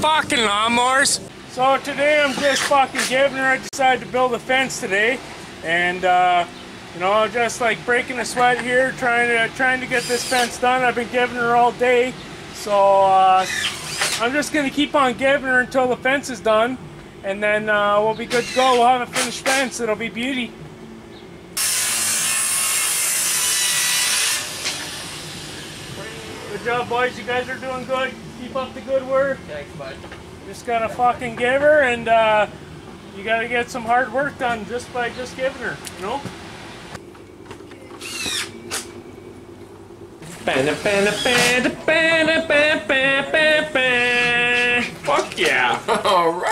Fucking lawnmowers. So today I'm just fucking giving her. I decided to build a fence today, and uh, you know, I'm just like breaking a sweat here, trying to trying to get this fence done. I've been giving her all day, so uh, I'm just gonna keep on giving her until the fence is done, and then uh, we'll be good to go. We'll have a finished fence. It'll be beauty. Good job, boys. You guys are doing good. Keep up the good work. Thanks, bud. Just gotta fucking give her, and uh, you gotta get some hard work done just by just giving her, you know? Fuck yeah. right on.